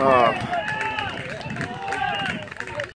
Oh.